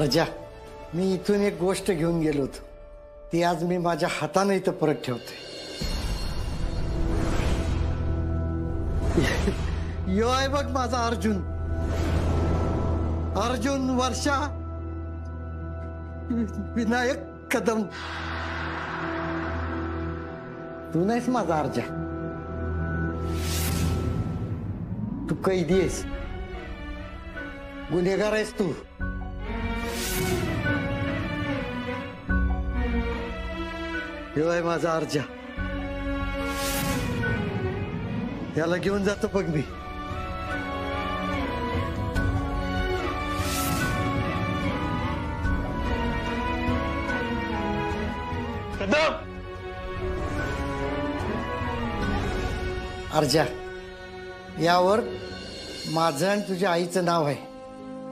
अर्जा मी इथून एक गोष्ट घेऊन गेलो होतो. ती आज मी माझ्या हाताने इथं परत ठेवते यो आहे बघ माझा अर्जुन. अर्जुन वर्षा. विनायक कदम. तू नाहीस माझा अर्जा. तू कैदी आहेस. गुन्हेगार आहेस तू. आहे माझा अर्जा त्याला घेऊन जातो बघ मी. अर्जा यावर माझं आणि तुझ्या आईचं नाव आहे.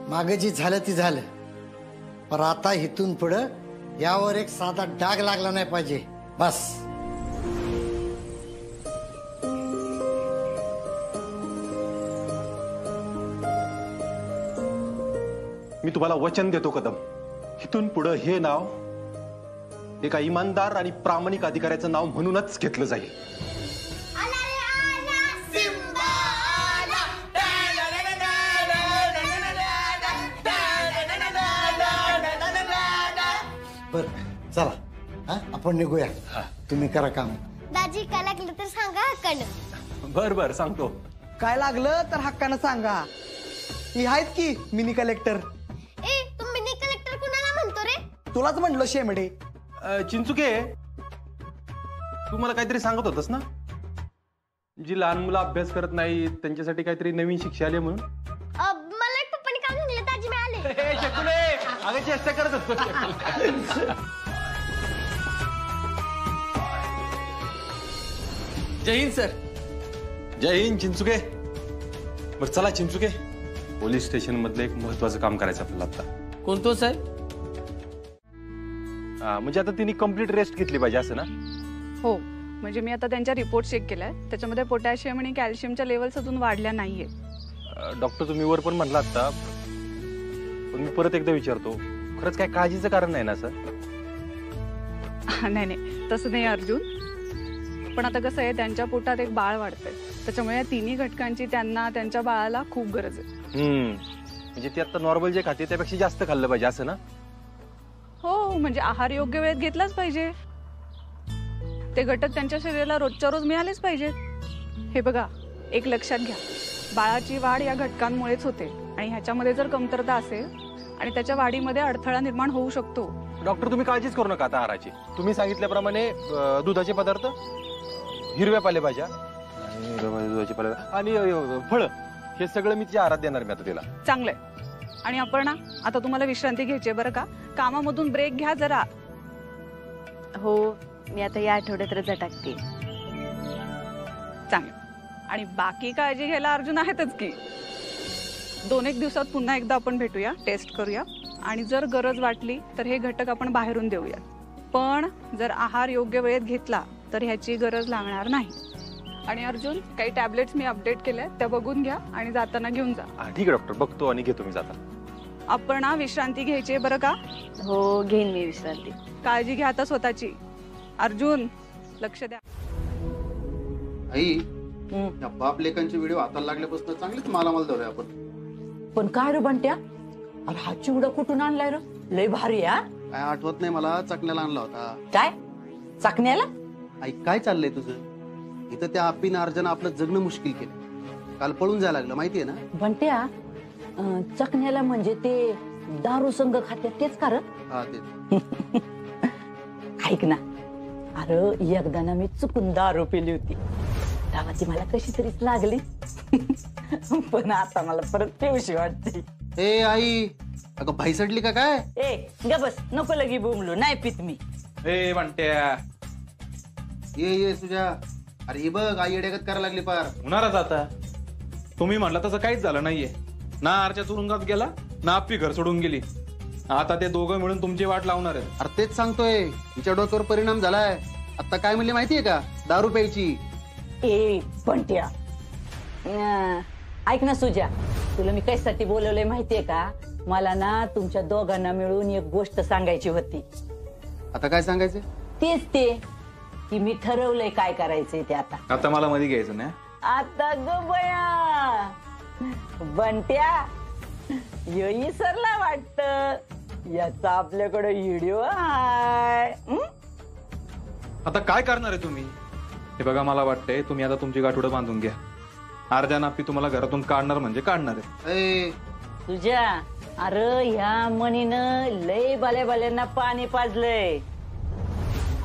मागं जी झालं ती झालं. पण आता इथून पुढं यावर एक साधा डाग लागला नाही पाहिजे. बस मी तुम्हाला वचन देतो कदम. इथून पुढं हे नाव एका इमानदार आणि प्रामाणिक अधिकाऱ्याचं नाव म्हणूनच घेतलं जाईल. आपण निघूया. तुम्ही करा काम. दाजी काय लागलं तर सांगा हक्कानं. बर बर सांगतो. काय लागलं तर हक्कानं सांगा. ही आहेत की मिनी कलेक्टर ए तुम्ही मिनी कलेक्टर कुणाला म्हणतो रे? तुलाच म्हणलो शेमडे. अ, चिंचुके तू मला काहीतरी सांगत होतस ना? जी लहान मुलं अभ्यास करत नाही त्यांच्यासाठी काहीतरी नवीन शिक्षा आली म्हणून. अ, मला एक पप्पानी काय सांगितलं दाजी मी आले अगं चेष्टा करत असतो जय हिंद सर. जय हिंद चिंचुके. बर चला चिंचुके. पोलीस स्टेशन मधलं एक महत्वाचं काम करायचं आपल्याला आता. कोणतो सर? हा, म्हणजे आता तिने कंप्लीट रेस्ट घेतली पाहिजे असं ना? हो. म्हणजे मी आता त्यांच्या रिपोर्ट चेक केलाय. त्याच्यामध्ये पोटॅशियम आणि कॅल्शियमच्या लेवल्स अजून वाढल्या नाहीये. अ, डॉक्टर तुम्ही वर पण म्हणला आता. पण मी परत एकदा विचारतो. खरंच काय काळजीचं कारण नाही ना सर? नाही नाही. तसं नाही अर्जुन. पण आता कसं आहे त्यांच्या पोटात एक बाळ वाढतंय. त्याच्यामुळे या तिन्ही घटकांची त्यांना त्यांच्या बाळाला खूप गरज आहे. हम्म. म्हणजे ती आता नॉर्मल जे खाते त्यापेक्षा जास्त खाल्लं पाहिजे असं ना? हो म्हणजे आहार योग्य वेळेत घेतलाच पाहिजे. ते घटक त्यांच्या शरीराला रोजच्या रोज मिळालेच पाहिजेत हे बघा एक लक्षात घ्या. बाळाची वाढ या घटकांमुळेच होते. आणि ह्याच्यामध्ये जर कमतरता असेल आणि त्याच्या वाढीमध्ये अडथळा निर्माण होऊ शकतो. डॉक्टर तुम्ही काळजीच करू नका आता आहाराची. तुम्ही सांगितल्याप्रमाणे अ, दुधाचे पदार्थ हिरव्या पालेभाज्या. आणि दुधाचे फळं. हे सगळं मी तिच्या आहारात देणार मी आता तिला. चांगलंय. आणि अपर्णा आता तुम्हाला विश्रांती घ्यायची आहे बरं का? कामामधून ब्रेक घ्या जरा. हो मी आता या आठवड्यात रजा टाकते. चांगलं. आणि बाकी काळजी घ्यायला अर्जुन आहेतच की. दोन एक दिवसात पुन्हा एकदा आपण भेटूया टेस्ट करूया. आणि जर गरज वाटली तर हे घटक आपण बाहेरून देऊया पण जर आहार योग्य वेळेत घेतला तर ह्याची गरज लागणार नाही. आणि अर्जुन काही टॅबलेट्स मी अपडेट केल्या त्या बघून घ्या आणि जाताना घेऊन जा. हा ठीक आहे डॉक्टर. बघतो आणि घेतो मी जाता. अपर्णा विश्रांती घ्यायची आहे बरं का? हो घेईन मी विश्रांती. काळजी घ्या आता स्वतःची. अर्जुन लक्ष द्या. आई या बाप लेखांचे व्हिडिओ हाताला लागल्यापासून चांगलेच मालामाल धरूया आपण. पण काय रे बंट्या? अरे हा चिवडा कुठून आणलाय र? लय भारी हा? काय आठवत नाही मला चकण्याला आणला होता. काय? चाकण्याला? आई काय चाललंय तुझं? इथं त्या आप्पीनं अर्जन आपलं जगणं मुश्किल केलं. काल पळून जायला लागलं माहितीये ना? बंट्या अं, चकण्याला म्हणजे ते दारू संघ खात्यात तेच कारण हा ते ऐक ना. अरे एकदा ना मी चुकून दारू पिली होती. तेव्हा ती मला कशी तरीच लागली. पण आता मला परत पिवशी वाटते. ए आई अगं भाईसडली का काय? ए ग बस. नको लगी बोमलो नाही पित मी. ए म्हणत्या ये ये तुझ्या अरे हे बघ आई अडगत करायला लागली पार. होणारच आता. तुम्ही म्हणला तसं काहीच झालं नाहीये. ना आरच्या तुरुंगात गेला ना आप्पी घर सोडून गेली. आता ते दोघं मिळून तुमची वाट लावणार आहेत. अरे तेच सांगतोय. तिच्या डोक्यावर परिणाम झालाय. आता काय म्हणले माहितीये का? दारू प्यायची. ए बंट्या अं, ऐक ना सुजा. तुला मी कशासाठी बोलवलंय माहितीये का? मला ना तुमच्या दोघांना मिळून एक गोष्ट सांगायची होती. आता काय सांगायचं तेच ते. की मी ठरवलंय काय करायचंय ते आता. आता मला मध्ये घ्यायचं नाही आता ग बया. बंट्या योई सरला वाटत. याचा आपल्याकडे व्हिडिओ हाय. हं? आता काय करणार आहे तुम्ही? हे बघा मला वाटतंय तुम्ही आता तुमची गाठोडं बांधून घ्या. अर्ध्या नापी तुम्हाला घरातून काढणार म्हणजे काढणार आहे. ए, तुझ्या अरे ह्या मनीनं लय बाल्या बाल्यांना पाणी पाजलंय.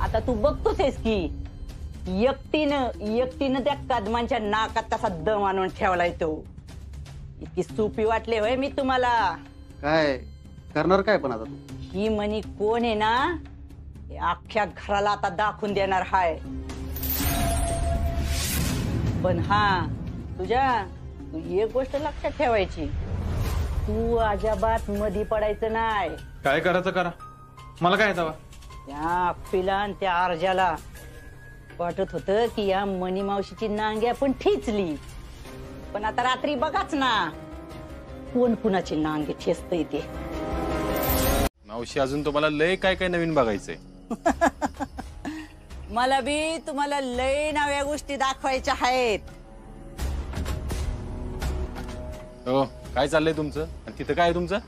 आता तू बघतोस आहेस की एकटीनं एकटीनं त्या कदमांच्या नाकात तसा दम आणून ठेवलाय तो. इतकी सोपी वाटले होय मी तुम्हाला. काय? करणार काय पण आता तू? ही मनी कोण आहे ना हे अख्ख्या घराला आता दाखवून देणार हाय. पण हा तुझ्या तू एक गोष्ट लक्षात ठेवायची. तू अजाबात मधी पडायचं नाही. काय करायचं करा? मला काय येतं त्या अप्पीला आणि त्या अर्जाला वाटत होत की या मनी मावशीची नांगी आपण ठेचली. पण आता रात्री बघाच ना कोण कुणाची नांगी ठेचतय ते. मावशी अजून तुम्हाला लय काय काय नवीन बघायचंय? मला बी तुम्हाला लय नव्या गोष्टी दाखवायच्या आहेत. हो काय चाललंय तुमचं? आणि तिथं काय आहे तुमचं?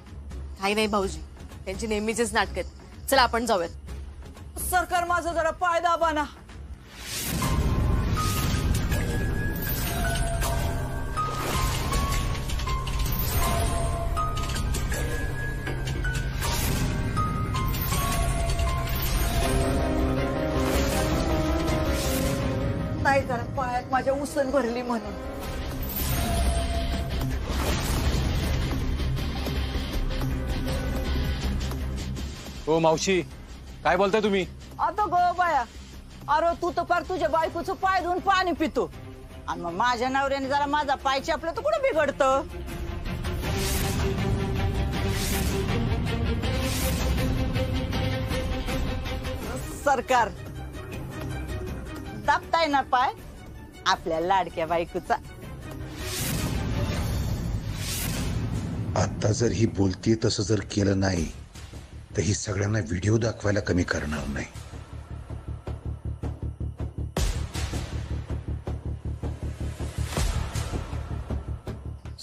काही नाही भाऊजी त्यांची नेहमीचेच नाटक आहेत. चला आपण जाऊयात. सरकार माझा जरा पाय दाबा ना नाही जरा पायात माझ्या उसन भरली म्हणून. हो मावशी काय बोलताय तुम्ही? आता गो बाया. अरे तू तर फार तुझ्या बायकोचं पाय धुवून पाणी पितो. आणि मग माझ्या नवऱ्याने जरा माझा पाय आपलं तर कुठं बिघडत? सरकार दाबताय ना पाय? आपल्या लाडक्या बायकोचा. आता जर ही बोलतीये तसं जर केलं नाही तर ही सगळ्यांना व्हिडिओ दाखवायला कमी करणार नाही.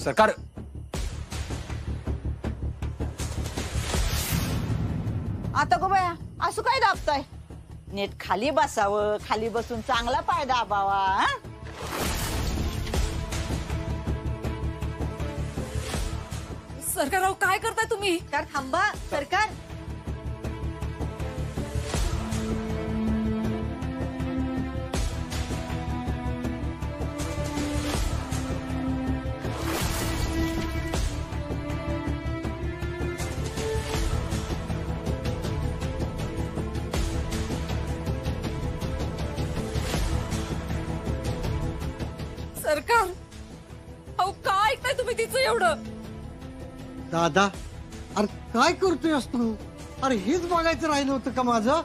सरकार. आता गो बाया असं काय दाबताय? नीट खाली बसावं खाली बसून चांगला पाय दाबावा हं? सरकार काय करताय तुम्ही? सरकार थांबा सरकार. दादा. अरे काय करतोयस तू? अरे हेच बघायचं राहिलं होतं का माझं?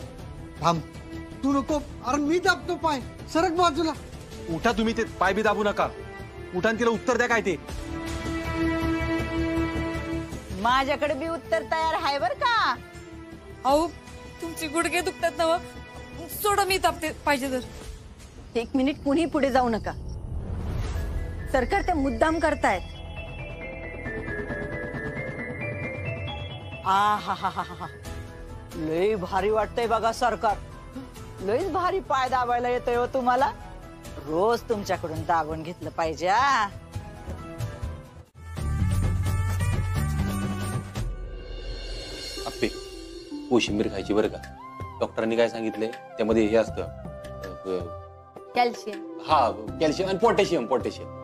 थांब. तू नको. अरे मी दाबतो पाय. सरक बाजूला. उठा तुम्ही ते. पाय बी दाबू नका. उठा आणि तिला उत्तर द्या काय ते. माझ्याकडे बी उत्तर तयार आहे बर का? अहो तुमचे गुडघे दुखतात ना व. सोडा मी तापते पाहिजे तर. एक मिनिट कुणी पुढे जाऊ नका. सरकार ते मुद्दाम करतायत. आ हा हा हा हा लय भारी वाटतंय बघा सरकार. लयच भारी पाय दाबायला येतोय हो तुम्हाला. रोज तुमच्याकडून दाबून घेतलं पाहिजे. आप्पे कोशिंबीर खायची बरं का? डॉक्टरांनी काय सांगितलंय? त्यामध्ये हे असतं अ, कॅल्शियम. हा कॅल्शियम आणि पोटॅशियम पोटॅशियम.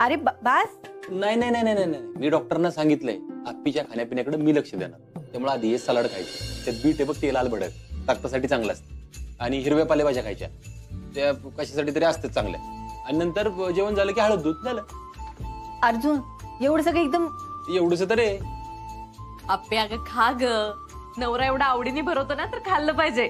अरे ब- बास. नाही नाही नाही नाही नाही. नाही. मी डॉक्टरांना सांगितलंय आप्पीच्या खाण्यापिण्याकडे मी लक्ष देणार. त्यामुळे आधी हे सलाड खायचे. त्यात बीट आहे बघ ते लाल भडक रक्तासाठी चांगलं असतं. आणि हिरव्या पालेभाज्या खायच्या. त्या कशासाठी तरी असतात चांगल्या. आणि नंतर जेवण झालं की हळद दूध झालं. अर्जुन एवढं सगळं एकदम एवढंच तर आहे. आप्पे अगं खा ग. नवरा एवढा आवडीने भरवतो ना तर खाल्लं पाहिजे.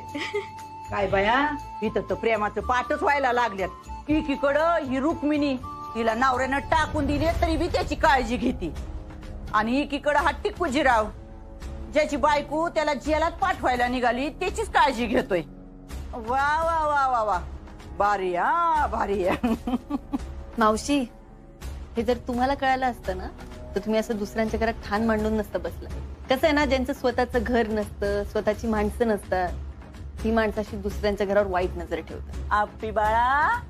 काय बाया इथं तर प्रेमाचं पाठच व्हायला लागल्यात. एकीकडं ही रुक्मिणी तिला नवऱ्यानं टाकून दिले तरी बी त्याची काळजी घेते. आणि एकीकडं हा टिक्कूजीराव ज्याची बायको त्याला जेलात पाठवायला निघाली त्याचीच काळजी घेतोय. वा वा वा वा वा. भारी हा भारी. मावशी हे जर तुम्हाला कळालं असतं ना तर तुम्ही असं दुसऱ्यांच्या घरात ठाण मांडून नसतं बसलं. कसं आहे ना ज्यांचं स्वतःचं घर नसतं स्वतःची माणसं नसतात ती माणसाशी दुसऱ्यांच्या घरावर वाईट नजर ठेवतात. आप्पी बाळा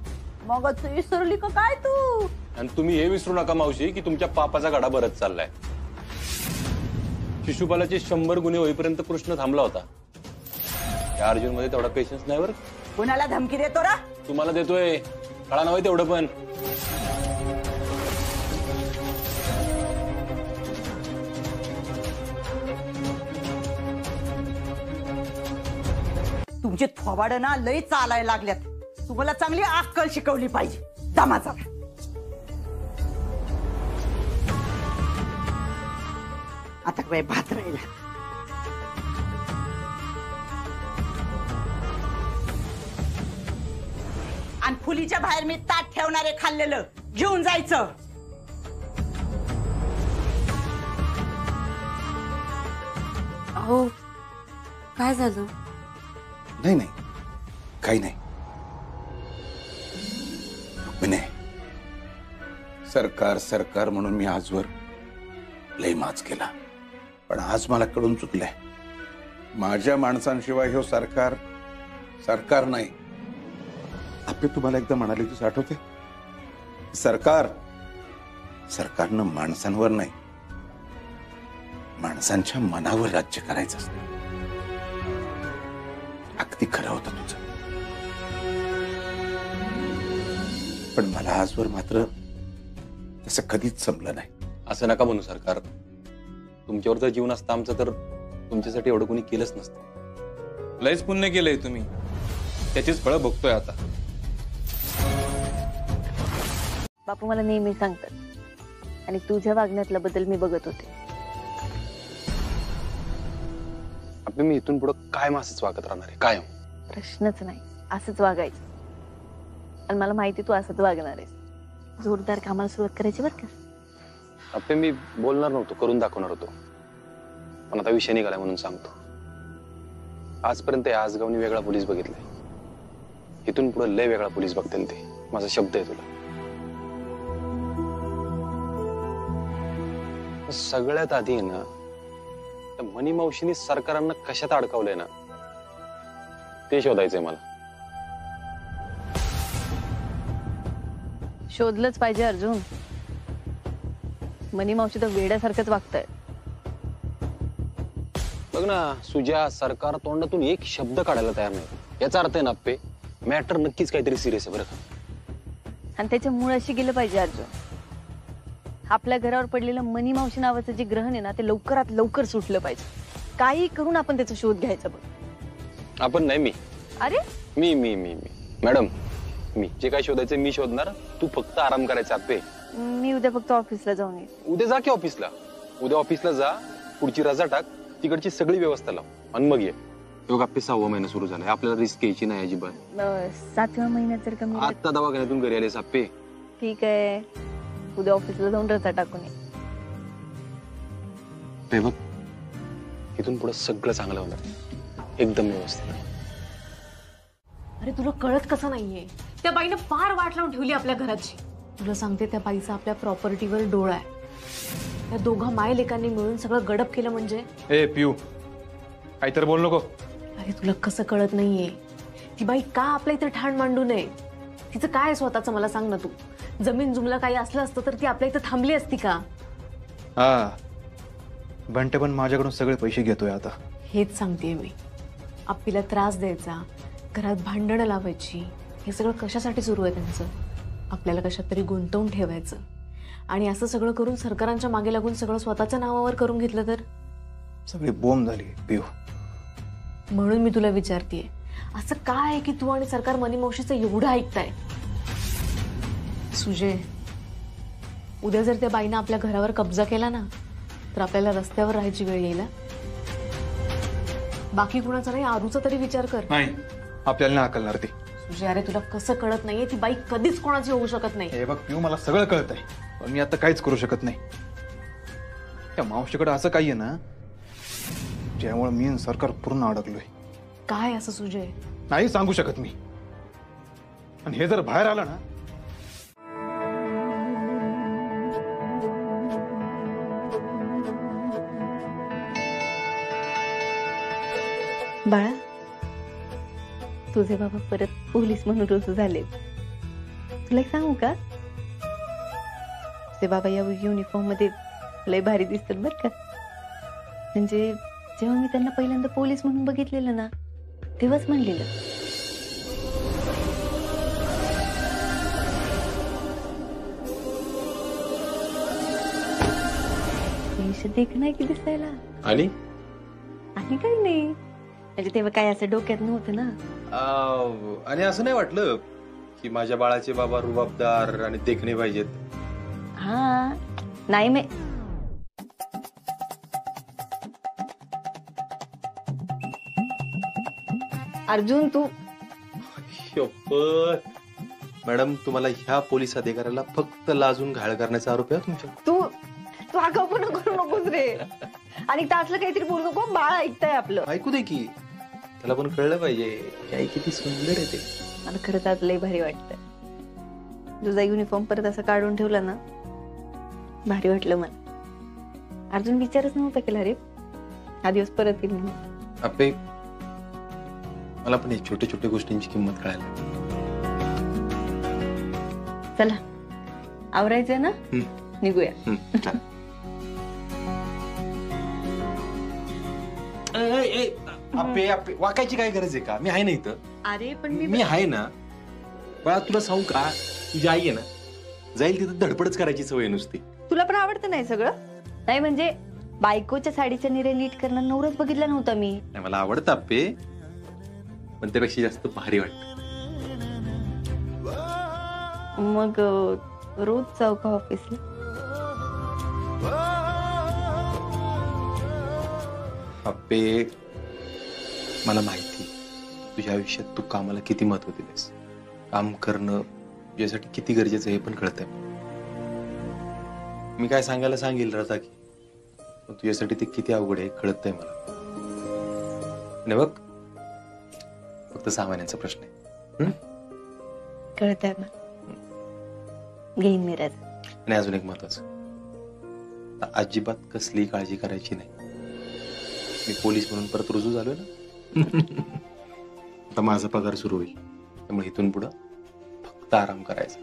मग विसरली का काय तू? आणि तुम्ही हे विसरू नका मावशी की तुमच्या पापाचा गाडा बरंच चाललाय. शिशुपालाचे शंभर गुन्हे होईपर्यंत कृष्ण थांबला होता. या अर्जुनमध्ये तेवढा पेशन्स नाही बरं. कुणाला धमकी देतो रा? तुम्हाला देतोय. कळा नव्हे तेवढं पण. तुमचे थोबाड ना लय चालायला लागल्यात. तुम्हाला चांगली अक्कल शिकवली पाहिजे. दमाचा. आता काय भात राहिला? आणि फुलीच्या बाहेर मी ताट ठेवणारे खाल्लेलं घेऊन जायचं. अहो काय झालं? नाही नाही. काही नाही. विनय सरकार सरकार म्हणून मी आजवर लय माच केला. पण आज मला कळून चुकलंय. माझ्या माणसांशिवाय हे सरकार सरकार नाही. आपले तुम्हाला एकदा म्हणाले तुझं आठवते सरकार सरकारनं माणसांवर नाही माणसांच्या मनावर राज्य करायचं असतं. अगदी खरं होतं तुझं. पण मला आजवर मात्र तसं कधीच जमलं नाही. असं नका म्हणू सरकार. तुमच्यावर जर जीवन असतं आमचं तर तुमच्यासाठी एवढं कोणी केलंच नसतं. लयच पुण्य केलंय तुम्ही. त्याचीच फळं बघतोय आता. बापू मला नेहमी सांगतात. आणि तुझ्या वागण्यातला बदल मी बघत होते. आपले मी इथून पुढे काय मासच वागत राहणार आहे काय प्रश्नच नाही. असंच वागायचं. आणि मला माहिती तू असंच वागणार आहेस. जोरदार कामाला सुरुवात करायची बरं का? आपले मी बोलणार नव्हतो करून दाखवणार होतो. पण आता विषय निघाला म्हणून सांगतो. आजपर्यंत या आजगावनी वेगळा पोलीस बघितलाय. इथून पुढे लय वेगळा पोलीस बघतील ते. माझा शब्द आहे तुला. सगळ्यात आधी आहे ना त्या मनी मावशीनी सरकारांना कशात अडकवलंय ना ते शोधायचंय मला. शोधलंच पाहिजे अर्जुन. मनी मावशी तर वेड्यासारखंच वागतंय. बघ ना सुजा सरकार तोंडातून एक शब्द काढायला तयार नाही. याचा अर्थ आहे ना अप्पे मॅटर नक्कीच काहीतरी सिरियस आहे बरं का. आणि त्याच्या मुळाशी गेलं पाहिजे अर्जुन. आपल्या घरावर पडलेलं मनी मावशी नावाचं जे ग्रहण आहे ना ते लवकरात लवकर सुटलं पाहिजे. काही करून आपण त्याचा शोध घ्यायचा बघ. आपण नाही मी. अरे? मी मी मी मी. मॅडम मी. जे काय शोधायचं मी शोधणार. तू फक्त आराम करायचा अप्पे मी उद्या फक्त ऑफिसला जाऊन येईल उद्या जा की ऑफिसला? उद्या ऑफिसला जा पुढची रजा टाक तिकडची सगळी व्यवस्था लाव आणि मग ये. आपले सहावा महिना सुरू झालाय. आपल्याला रिस्क घ्यायची नाही अजिबात. सातव्या महिन्यात जर कमी आता दवाखान्यातून घरी आले साप्पे ठीक आहे. उद्या ऑफिसला जाऊन रजा टाकून ये. हे बघ. इथून पुढे सगळं चांगलं होणार. एकदम व्यवस्थित. अरे तुला कळत कसं नाहीये? त्या बाईनं फार वाट लावून ठेवली आपल्या घराची. तुला सांगते त्या बाईचा आपल्या प्रॉपर्टीवर डोळा आहे. त्या दोघा माय लेकांनी मिळून सगळं गडप केलं म्हणजे? ए पिऊ काहीतरी बोल नको. अरे तुला कसं कळत नाहीये? ती बाई का आपल्या इथे ठाण मांडू नये? तिचं काय आहे स्वतःचं मला सांग ना तू. जमीन जुमला काही असलं असतं तर ती आपल्या इथं थांबली असती का? हा. बंटे पण माझ्याकडून सगळे पैसे घेतोय आता. हेच सांगतेय मी. आपल्याला त्रास द्यायचा. घरात भांडणं लावायची. हे सगळं कशासाठी सुरू आहे त्यांचं? आपल्याला कशात तरी गुंतवून ठेवायचं. आणि असं सगळं करून सरकारांच्या मागे लागून सगळं स्वतःच्या नावावर करून घेतलं तर? सगळी बोंब झाली. पिऊ. म्हणून मी तुला विचारतेय असं काय आहे की तू आणि सरकार मनी मावशीचं एवढं ऐकताय? सुजय उद्या जर त्या बाईनं आपल्या घरावर कब्जा केला ना तर आपल्याला रस्त्यावर राहायची वेळ येईल हा. बाकी कुणाचा नाही आरूचा तरी विचार कर. नाही आपल्याला नाही आकलणार ती सुजय अरे तुला कसं कळत नाहीये? ती बाई कधीच कोणाची होऊ शकत नाही. हे बघ पिऊ मला सगळं कळतंय. पण मी आता काहीच करू शकत नाही. त्या मावशीकडे असं काही आहे ना ज्यामुळे मी आणि सरकार पूर्ण अडकलोय. काय असं सुजय? नाही सांगू शकत मी. आणि हे जर बाहेर आलं ना बाळा तुझे बाबा परत पोलीस म्हणून रुजू झाले. तुला एक सांगू का? तुझे बाबा या युनिफॉर्ममध्ये लय भारी दिसतात बर का. म्हणजे जेव्हा मी त्यांना पहिल्यांदा पोलीस म्हणून बघितलेलं ना तेव्हाच म्हणलेलं. देख नाही की दिसायला. आणि? आणि काही नाही. म्हणजे तेव्हा काय असं डोक्यात नव्हतं ना. आणि असं नाही वाटलं की माझ्या बाळाचे बाबा रुबाबदार आणि देखणे पाहिजेत. हा नाही मी. अर्जुन तू शपथ मॅडम तुम्हाला ह्या पोलीस अधिकाऱ्याला फक्त लाजून घाळ करण्याचा आरोप आहे तुमच्या. तू तू आगाऊपणा करू नकोस रे. आणि त्यातलं काहीतरी बोलू नको बाळ ऐकताय आपलं. ऐकू दे की. त्याला पण कळलं पाहिजे आई किती सुंदर आहे ते. मला खरंच आज लय भारी वाटतंय तुझा युनिफॉर्म परत असं काढून ठेवला ना भारी वाटलं मला. अर्जुन विचारच नव्हता केला रे. हा दिवस परत येईल म्हणून. आपे मला पण या छोट्या छोट्या गोष्टींची किंमत कळायला चला आवरायचंय ना. निघूया. आपे आपे. वाकायची काय गरज आहे का? मी आहे ना इथं. अरे पण मी आहे ना. बाळा तुला सांगू का? तुझी आई आहे ना जाईल तिथं धडपडच करायची सवय नुसती. तुला पण आवडतं नाही सगळं? नाही म्हणजे बायकोच्या साडीचा निरे नीट करणं नवरच बघितला नव्हता मी. नाही मला आवडतं आप्पे पण त्यापेक्षा जास्त भारी वाटत. मग अं, रोज जाऊ का ऑफिसला आप्पे मला माहिती तुझ्या आयुष्यात तू कामाला किती महत्त्व दिलेस काम करणं तुझ्यासाठी किती गरजेचं आहे हे पण कळतंय मी काय सांगायला सांगेल रजा की पण तुझ्यासाठी ते किती अवघड आहे कळतंय मला. आणि बघ फक्त सहा महिन्यांचा प्रश्न आहे. कळत आहे घेईन मी रजा आणि अजून एक महत्वाचं अजिबात कसली काळजी करायची नाही. मी पोलीस म्हणून परत रुजू झालोय ना. आता माझा पगार सुरू होईल. त्यामुळे इथून पुढं फक्त आराम करायचा.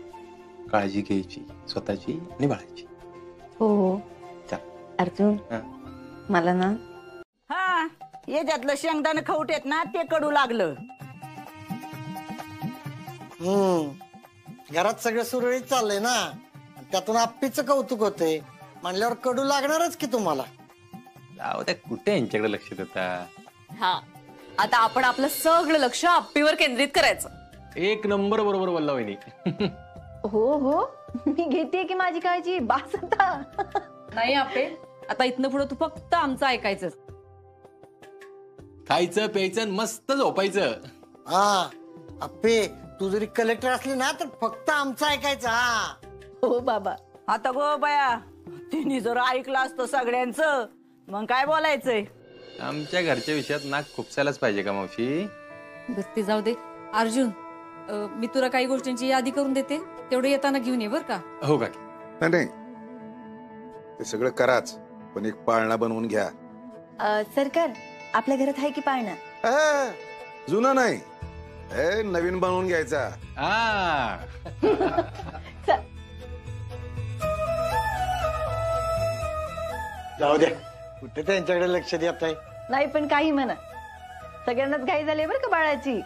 काळजी घ्यायची स्वतःची आणि बाळाची हो हो. चल. अर्जुन हा. मला ना हा याच्यातलं शेंगदाणं खवट येत ना ते कडू लागलं. हम्म. घरात सगळं सुरळीत चाललंय ना? त्यातून आप्पीचं कौतुक होतंय. म्हणल्यावर कडू लागणारच की तुम्हाला. अहो त्या कुठे यांच्याकडे लक्ष देता? हा. आता आपण आपलं सगळं लक्ष आप्पीवर केंद्रित करायचं. एक नंबर बरोबर बोलला वहिनी हो हो. मी घेते की माझी काळजी. बास आता. नाही आपे आता इथनं पुढे तू फक्त आमचं ऐकायचं. खायचं प्यायचं आणि मस्त झोपायचं. हा. अप्पे तू जरी कलेक्टर असली ना तर फक्त आमचं ऐकायचं हा. हो बाबा. आता गो बाया तिने जर ऐकलं असतं सगळ्यांचं मग काय बोलायचंय? आमच्या घरच्या विषयात नाक खुपसायलाच पाहिजे का मावशी? बस ते जाऊ दे. अर्जुन अं, मी तुला काही गोष्टींची यादी करून देते. तेवढं येताना घेऊन ये बर का? हो का? नाही नाही. ते सगळं कराच पण एक पाळणा बनवून घ्या. अं, सरकार आपल्या घरात आहे की पाळणा? अ, जुना नाही. ए, नवीन बनवून घ्यायचा. हा जाऊ द्या कुठे त्यांच्याकडे लक्ष देत आहे? नाही पण काही म्हणा. सगळ्यांनाच घाई झाली बरं का बाळाची.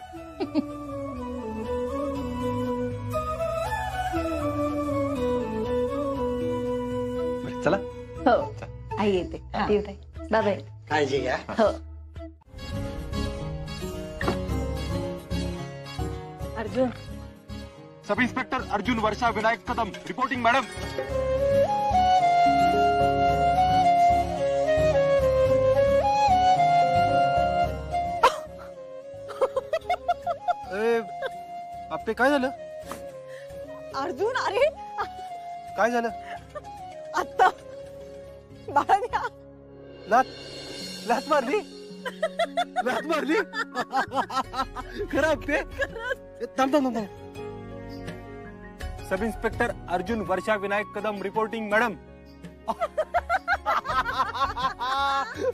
बरं, चला. हो. आई येते. येत. आहे बाबा काळजी घ्या. हो. Arjun. Sub inspector Arjun Varsha Vinayak Kadam. Reporting madam Appi काय झालं? अर्जुन अरे! काय झालं? आत्ता! बाळा लात लात मारली? लात मारली? खरं आपे? थांब थांब थांब थांब. Sub inspector Arjun Varsha Vinayak Kadam reporting madam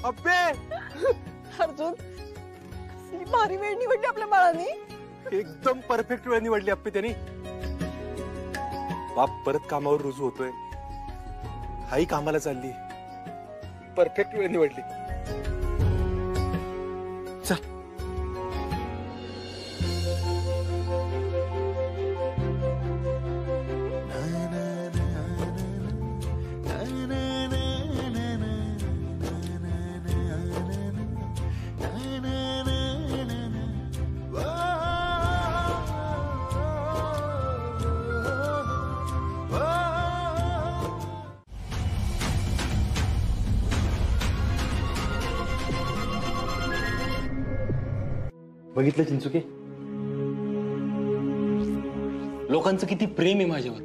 Appi Arjun कसली भारी वेळ निवडली आपल्या बाळानी? एकदम परफेक्ट वेळ निवडली अप्पे त्यांनी. बाप परत कामावर रुजू होतोय. हाही कामाला चालली. परफेक्ट वेळ निवडली. बघितलं चिंचुके? लोकांचं किती प्रेम आहे माझ्यावर.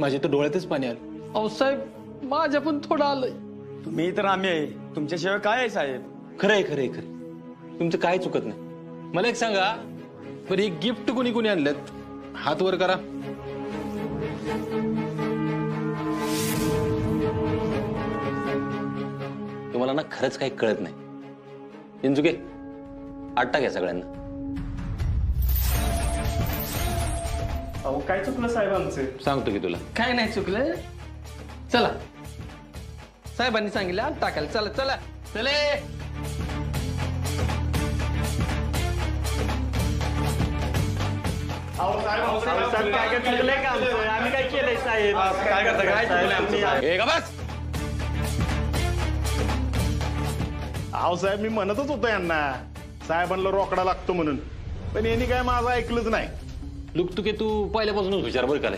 माझ्या तर डोळ्यातच पाणी आलं. अहो साहेब माझ्या पण थोडं आलंय. तुम्ही तर आम्ही आहे. तुमच्याशिवाय काय आहे साहेब? खरंय खरंय खरं तुमचं काय चुकत नाही. मला एक सांगा बरं एक गिफ्ट कोणी कोणी आणल्यात? हात वर करा. तुम्हाला ना खरंच काही कळत नाही. चिंचुके आट्टा घ्या सगळ्यांना. अहो काय चुकलं साहेब आमचं सांगतो की तुला. काय नाही चुकलं? चला. साहेबांनी सांगितलं आत टाकायला. चला चला. चले. साहेब काय काय चुकलंय का आमचं? आम्ही काय केलंय साहेब? काय करता काय चुकलंय आमचं? ए, गा बस. अहो साहेब मी म्हणतच होतो यांना. साहेबांना रोकडा लागतो म्हणून. पण यांनी काय माझं ऐकलंच नाही. लुकतुके तू पहिल्यापासूनच हुशार बरं का लय.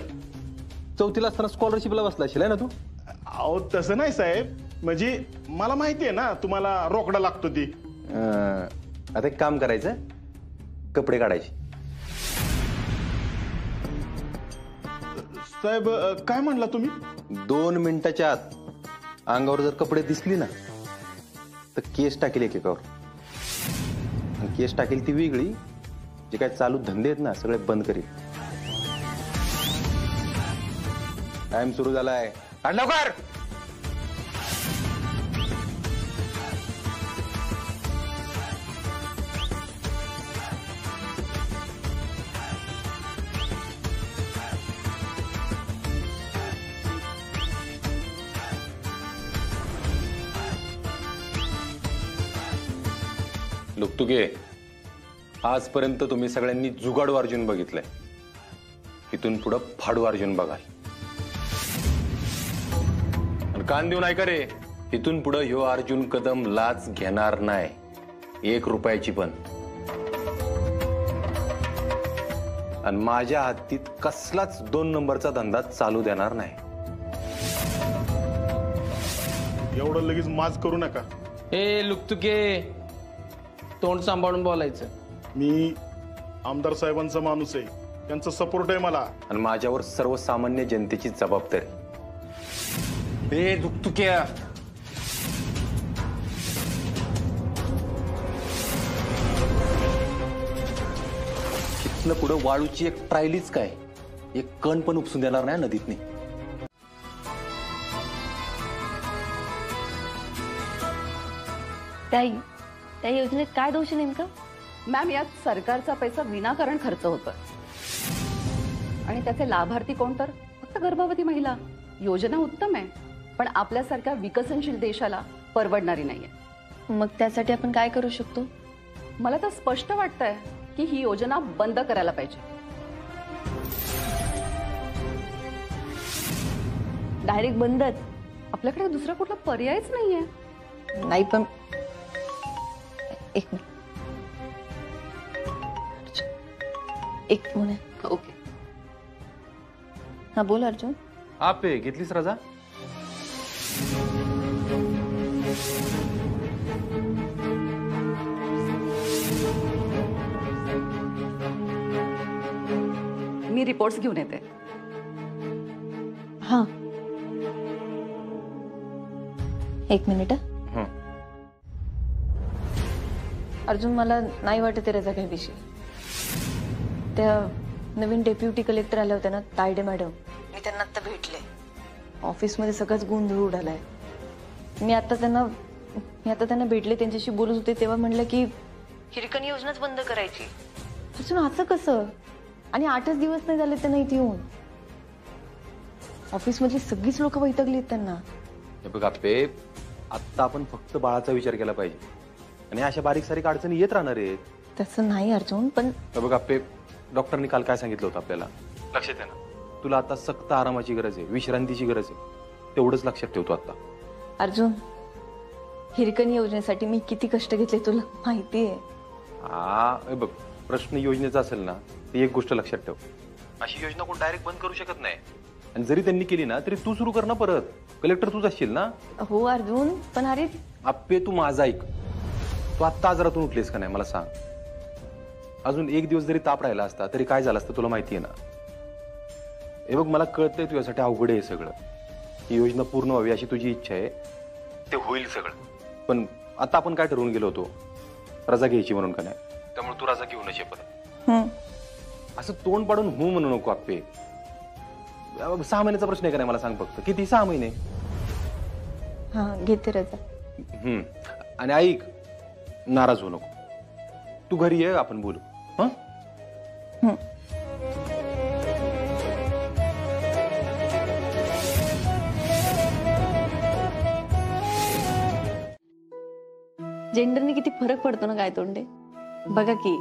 चौथीला असताना स्कॉलरशिपला बसला असेल है ना तू? अहो तसं नाही साहेब. म्हणजे मला माहिती आहे ना तुम्हाला रोकडा लागतो ती. अं, आता एक काम करायचं. कपडे काढायचे. साहेब अ, काय म्हणला तुम्ही? दोन मिनिटाच्या आत अंगावर जर कपडे दिसली ना तर केस टाकेल एकेकावर. केस टाकेल ती वेगळी जे काय चालू धंदे आहेत ना सगळे बंद करील टाइम सुरू झालाय. लुकतुके आजपर्यंत तुम्ही सगळ्यांनी जुगाडू अर्जुन बघितलंय. इथून पुढं फाडू अर्जुन बघाल. आणि कान देऊन ऐका रे इथून पुढं ह्यो अर्जुन कदम लाच घेणार नाही. एक रुपयाची पण. आणि माझ्या हद्दीत कसलाच दोन नंबरचा धंदा चालू देणार नाही. एवढं लगेच माज करू नका. ए लुकतुके तोंड सांभाळून बोलायचं. मी आमदार साहेबांचा माणूस आहे. त्यांचा सपोर्ट आहे मला. आणि माझ्यावर सर्वसामान्य जनतेची जबाबदारी. ए दुकतुक्या. इथनं पुढं वाळूची एक ट्रायलीच काय? एक कण पण उपसून देणार नाही नदीतनी. ताई त्या योजनेत काय दोष नेमकं? मॅम यात सरकारचा पैसा विनाकारण खर्च होतोय. आणि त्याचे लाभार्थी कोण तर? फक्त गर्भवती महिला. योजना उत्तम आहे पण आपल्यासारख्या विकसनशील देशाला परवडणारी नाहीये. मग त्यासाठी आपण काय करू शकतो? मला तर स्पष्ट वाटतंय की ही योजना बंद करायला पाहिजे. डायरेक्ट बंदच. आपल्याकडे दुसरा कुठला पर्यायच नाहीये. नाही पण एक मिनट। एक फ़ोन आहे ओके। हा बोल अर्जुन। आपे घेतलीस रजा? मी रिपोर्ट्स घेऊन येते हा। एक मिनिट अर्जुन मला नाही वाटत आहे रजा त्या नवीन डेप्युटी कलेक्टर आल्या होत्या ना तायडे मॅडम. मी त्यांना आत्ता भेटले. ऑफिसमध्ये सगळंच गोंधळ उडालाय मी आता त्यांना मी आता त्यांना भेटले त्यांच्याशी बोलत होते तेव्हा म्हणलं की हिरकणी योजनाच बंद करायची. अजून असं कसं? आणि आठच दिवस नाही झाले त्यांना इथे येऊन. ऑफिसमधली सगळीच लोक वैतगली आहेत त्यांना. हे बघ आत्ता आपण फक्त बाळाचा विचार केला पाहिजे. आणि अशा बारीक सारीक अडचणी येत राहणार आहेत. तसं नाही अर्जुन पण हे बघ आप्पे डॉक्टरनी काल काय सांगितलं होतं आपल्याला? लक्षात आहे ना तुला आता सक्त आरामाची गरज आहे विश्रांतीची गरज आहे. तेवढंच लक्षात ठेवतो आता. अर्जुन हिरकणी योजनेसाठी मी किती कष्ट घेतले तुला माहिती आहे. हा हे बघ प्रश्न योजनेचा असेल ना ती एक गोष्ट लक्षात ठेव. अशी योजना कोण डायरेक्ट बंद करू शकत नाही. आणि जरी त्यांनी केली ना तरी तू सुरू कर ना परत. कलेक्टर तूच असशील ना? हो अर्जुन पण अरे आप्पे तू माझा ऐक. तू आत्ता आजारातून उठलीस का नाही? मला सांग. अजून एक दिवस जरी ताप राहिला असता तरी काय झालं असतं तुला माहिती आहे ना? हे बघ मला कळतंय तुझ्यासाठी अवघड आहे सगळं. ही योजना पूर्ण व्हावी अशी तुझी इच्छा आहे. ते होईल सगळं. पण आता आपण काय ठरवून गेलो होतो? रजा घ्यायची म्हणून का नाही? त्यामुळे तू रजा घेऊनच ये परत. असं तोंड पाडून हो म्हणू नको आप्पे अबे, सहा महिन्याचा प्रश्न आहे का नाही? मला सांग फक्त. किती? सहा महिने. हा घेते रजा. हम्म आणि ऐक नाराज होऊ नको. तू घरी ये आपण बोलू. हं? जेंडरने किती फरक पडतो ना काय तोंडे? बघा की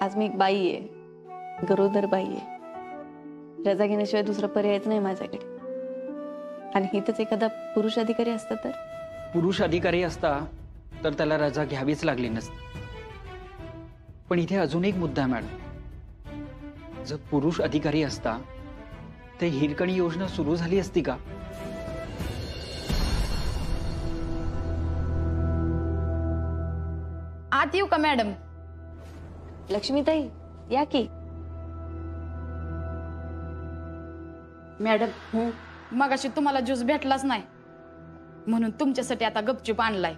आज मी एक बाई आहे. गरोदर बाई आहे. रजा घेण्याशिवाय दुसरा पर्यायच नाही माझ्याकडे. आणि हिथंच एखादा पुरुष अधिकारी असता तर? पुरुष अधिकारी असता तर त्याला रजा घ्यावीच लागली नसती. पण इथे अजून एक मुद्दा आहे मॅडम. जर पुरुष अधिकारी असता तर हिरकणी योजना सुरू झाली असती का? आत येऊ का मॅडम? लक्ष्मीताई या की. मॅडम मगाशी तुम्हाला ज्यूस भेटलाच नाही. म्हणून तुमच्यासाठी आता गपचूप आणलाय.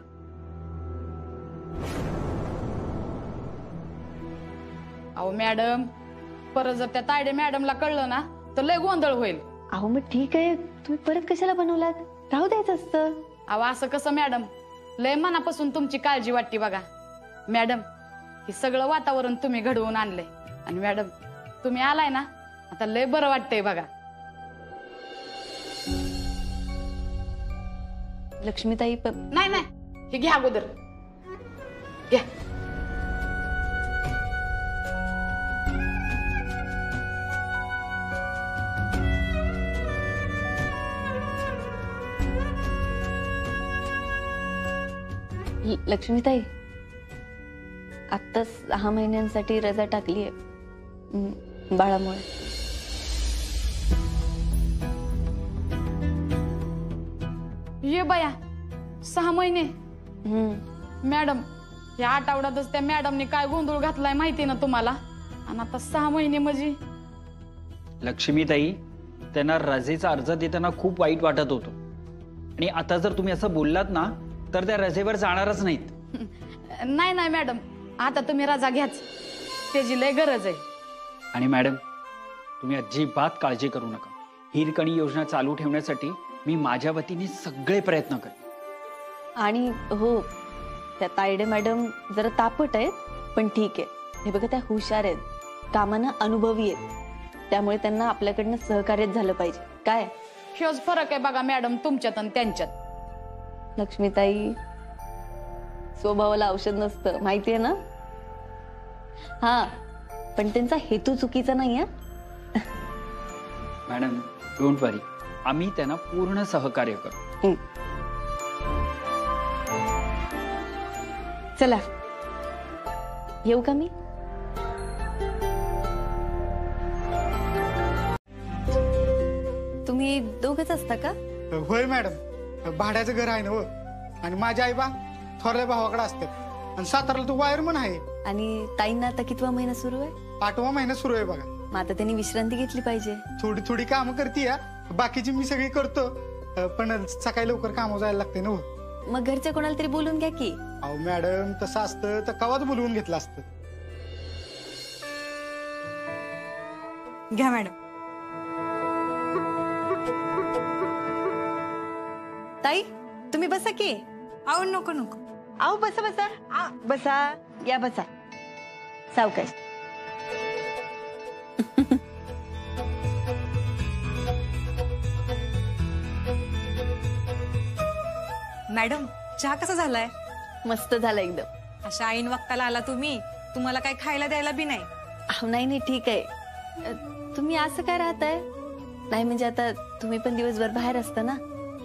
अहो मॅडम परत जर त्या तायडे मॅडमला कळलं ना तर लय गोंधळ होईल. अहो मग ठीक आहे. तुम्ही परत कशाला बनवलात? राहू द्यायचं असतं. अहो असं कसं मॅडम लय मनापासून तुमची काळजी वाटते बघा. मॅडम हे सगळं वातावरण तुम्ही घडवून आणलंय. आणि मॅडम तुम्ही आलाय ना आता लय बरं वाटतंय बघा. लक्ष्मीताई प- नाही नाही. हे घ्या अगोदर. घ्या. लक्ष्मीताई आत्ता सहा महिन्यांसाठी रजा टाकली आहे बाळामुळे. ये बया सहा महिने. मॅडम या आठवड्यातच त्या मॅडमने काय गोंधळ घातलाय माहिती ना तुम्हाला? आणि आता सहा महिने म्हणजे? लक्ष्मीताई त्यांना रजेचा अर्ज देताना खूप वाईट वाटत होतो. आणि आता जर तुम्ही असं बोललात ना तर त्या रजेवर जाणारच नाहीत. नाही नाही मॅडम. आता तुम्ही रजा घ्याच. त्याची लय गरज आहे. आणि मॅडम तुम्ही अजिबात काळजी करू नका. हिरकणी योजना चालू ठेवण्यासाठी मी माझ्या वतीने सगळे प्रयत्न करेन. आणि हो त्या तायडे मॅडम जरा तापट आहेत पण ठीक आहे. हे बघा त्या हुशार आहेत. कामानं अनुभवी आहेत. त्यामुळे त्यांना आपल्याकडनं सहकार्यच झालं पाहिजे. काय? ह्योच फरक आहे बघा मॅडम तुमच्यात आणि त्यांच्यात. लक्ष्मीताई स्वभावाला औषध नसतं. माहितीये ना? हा पण त्यांचा हेतू चुकीचा नाही आहे. Madam don't worry. आम्ही त्यांना पूर्ण सहकार्य करू. चला. येऊ का मी? तुम्ही दोघच असता का? होय मॅडम. भाड्याचं घर आहे ना हो. आणि माझ्या आई बा थोरल्या भावाकडे असतात आणि साताराला तो वायरमन आहे. आणि ताईंना आता कितवा महिना सुरू आहे? आठवा महिना सुरू आहे बघा. मग आता त्यांनी विश्रांती घेतली पाहिजे. थोडी थोडी कामं करते या. बाकीची मी सगळी करतो. अं, पण सकाळी लवकर कामावर जायला लागते ना हो. मग घरच्या कोणाला तरी बोलून घ्या की. अहो मॅडम तसं असतं तर कवाच बोलवून घेतलं असतं. घ्या मॅडम. ताई तुम्ही बसा की. अहो नको नको. आहो बसा बसा. आ, बसा. या बसा. सावकाश. मॅडम चहा कसा झालाय? मस्त झाला एकदम. अशा ऐन वक्ताला आला तुम्ही तुम्हाला काय खायला द्यायला बी नाही. अहो नाही नाही ठीक आहे. अ, तुम्ही असं काय राहताय? नाही म्हणजे आता तुम्ही पण दिवसभर बाहेर असता ना?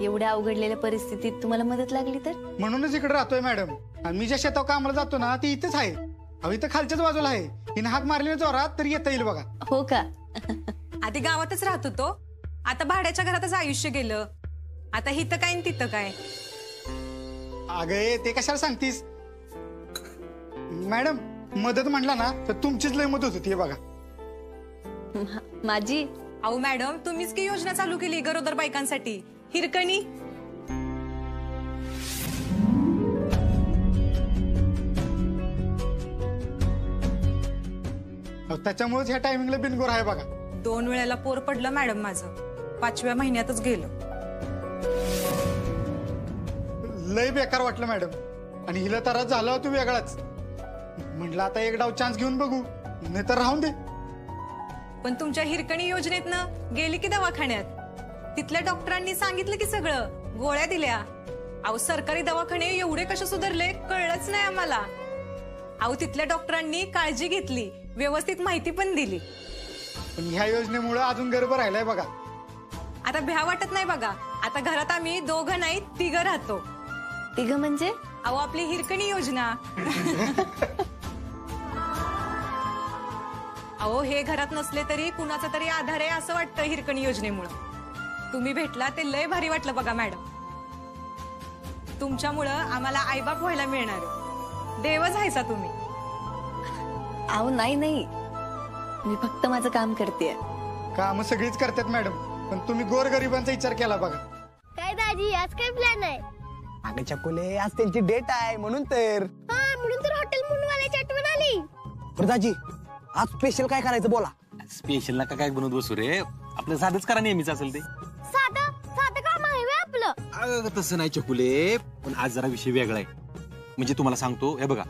एवढ्या अवघडलेल्या परिस्थितीत तुम्हाला मदत लागली तर? म्हणूनच इकडे राहतोय मॅडम. आणि मी ज्या शेतावर कामाला जातो ना ती इथेच आहे. अहो इथं खालच्याच बाजूला आहे. हिने हाक मारली जोरात तर येता येईल बघा. हो का? आधी गावातच राहत होतो. आता भाड्याच्या घरातच आयुष्य गेलं. आता हिथं काय आणि तिथं काय? अगे ते कशाला सांगतीस? मॅडम मदत म्हणला ना तर तुमचीच लय मदत होती बघा. माझी अहो मॅडम तुम्हीच की योजना चालू केली गरोदर बायकांसाठी? हिरकणी. त्याच्यामुळेच ह्या टायमिंगला बिनगोर आहे बघा. दोन वेळेला पोर पडलं मॅडम माझं. पाचव्या महिन्यातच गेलं. लय बेकार वाटलं मॅडम. आणि हिला त्रास झाला तू वेगळाच. म्हटलं आता एक डाव चान्स घेऊन बघू. नाही तर राहून दे. पण तुमच्या हिरकणी योजनेतनं गेली की दवाखान्यात? तिथल्या डॉक्टरांनी सांगितलं की सगळं. गोळ्या दिल्या. अहो सरकारी दवाखाने एवढे कसे सुधारले कळलंच नाही आम्हाला. अहो तिथल्या डॉक्टरांनी काळजी घेतली व्यवस्थित माहिती पण दिली. पण ह्या योजनेमुळे अजून गर्भ राहिलाय बघा. आता भ्या वाटत नाही बघा. आता घरात आम्ही दोघं नाही तिघं राहतो. तिघं म्हणजे? अहो आपली हिरकणी योजना. अहो हे घरात नसले तरी कुणाचा तरी आधार आहे असं वाटतं हिरकणी योजनेमुळं. तुम्ही भेटला ते लय भारी वाटलं बघा मॅडम. तुमच्यामुळं आम्हाला आईबाप व्हायला मिळणार आहे. देवच आहेसा तुम्ही. अहो नाही नाही. मी फक्त माझं काम करते. काम सगळीच करतात मॅडम. पण तुम्ही गोरगरिबांचा विचार केला बघा. काय दाजी आज काय प्लॅन आहे? अगं चकुले आज त्यांची डेट आहे म्हणून तर. हा म्हणून तर हॉटेल मुंडवाल्याची आठवण आली. बरं दाजी आज स्पेशल काय करायचं बोला. स्पेशल नका काय बनवत बसू रे. आपलं साधंच करा नेहमीच असेल ते. तसं नाही चकुले पण आज जरा विषय वेगळा आहे म्हणजे तुम्हाला सांगतो हे बघा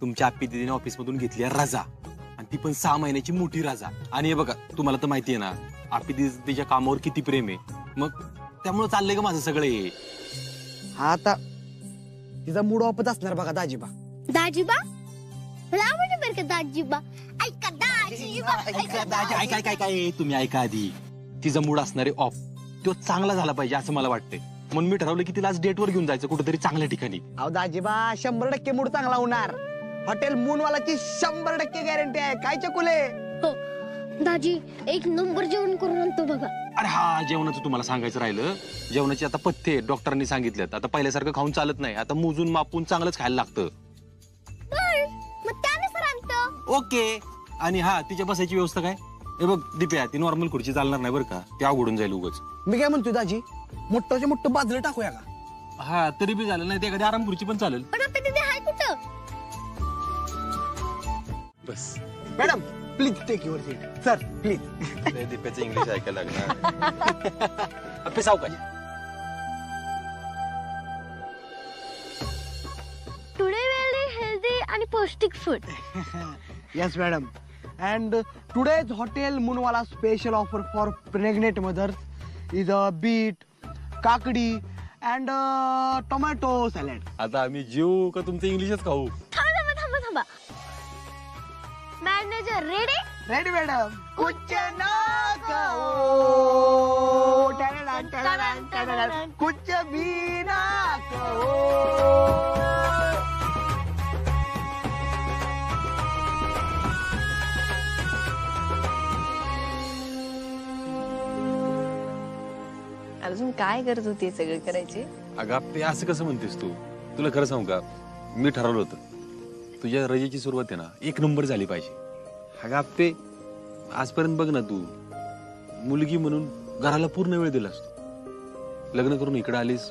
तुमच्या आप्पी दिदीने ऑफिस मधून घेतली आहे रजा आणि ती पण सहा महिन्याची मोठी रजा आणि हे बघा तुम्हाला तर माहिती आहे ना आप्पी दिदी तिच्या कामावर किती प्रेम आहे मग त्यामुळे चाललंय का माझं सगळं हे हा आता तिचा मूड ऑफच असणार बघा दाजीबा दाजीबा मला आवडते बरं का दाजीबा ऐका दाजीबा ऐका दाजी ऐका ऐका ऐका ए, तुम्ही ऐका आधी तिचा मूड असणारे ऑफ तो चांगला झाला पाहिजे असं मला वाटतंय म्हणून मी ठरवलं की तिला आज डेटवर घेऊन जायचं कुठेतरी चांगल्या ठिकाणी. अहो दाजीबा शंभर टक्के मूड चांगला होणार. हॉटेल मूनवालाची शंभर टक्के गॅरंटी आहे. काय चकुले? हो दाजी एक नंबर जेवण करून आणतो बघा. अरे हा जेवणाचं तुम्हाला सांगायचं राहिलं. जेवणाची आता पथ्ये डॉक्टरांनी सांगितलेत आता पहिल्यासारखं खाऊन चालत नाही. आता मोजून मापून चांगलंच खायला लागतं. मग त्यानुसार आणतो. ओके. आणि हा तिच्या बसायची व्यवस्था काय? हे बघ दिप्या ती नॉर्मल खुर्ची चालणार नाही बरं का. ते अवघडून जाईल उगच. मी काय म्हणतोय दाजी? मोठं मोठं बाजलं टाकूया का? हा तरी बी झालं. नाही ते एखादी आराम खुर्ची पण चालेल. पण आता तिथे आहे कुठं? बस. Madam please take your seat sir please दिप्याचं English ऐकायला लागणार. अप्पे सावकाश टुडे हेल्दी आणि पौष्टिक food yes madam and today's hotel मुनवाला special offer for pregnant mothers is a beet kakdi and tomato salad आता आम्ही जीव का तुमचं इंग्लिशच खाऊ? थांबा थांबा थांबा थांबा. मॅनेजर रेडी रेडी मॅडम कुछ कुछ भी ना कहो अजून काय करत होती सगळं करायची? अगं आप्पे असं कसं म्हणतेस तू? तुला खरं सांगू का? मी ठरवलं होतं. तुझ्या रजेची सुरुवात आहे ना एक नंबर झाली पाहिजे. अगं आप्पे आजपर्यंत बघ ना तू. मुलगी म्हणून घराला पूर्ण वेळ दिलास असतो लग्न करून इकडे आलीस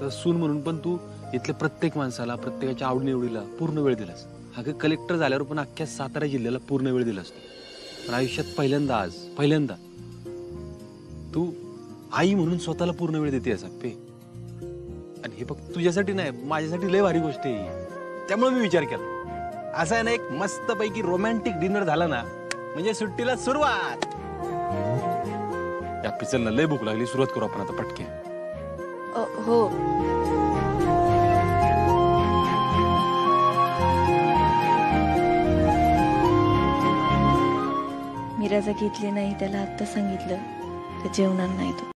तर सून म्हणून पण तू इथल्या प्रत्येक माणसाला प्रत्येकाच्या आवडीनिवडीला पूर्ण वेळ दिलास. अगं कलेक्टर झाल्यावर पण अख्ख्या सातारा जिल्ह्याला पूर्ण वेळ दिला असतो पण आयुष्यात पहिल्यांदा आज पहिल्यांदा. तू आई म्हणून स्वतःला पूर्ण वेळ देते अप्पे आणि हे बघ तुझ्यासाठी नाही माझ्यासाठी लय भारी गोष्ट आहे त्यामुळे मी विचार केला. असा आहे ना एक मस्त पैकी रोमॅन्टिक डिनर झाला ना म्हणजे सुट्टीला सुरुवात. या पिचलला लय भूक लागली सुरुवात करू आपण आता पटके. हो. मीरा जर घेतली नाही त्याला आत्ता सांगितलं तर जेवणार नाही तो.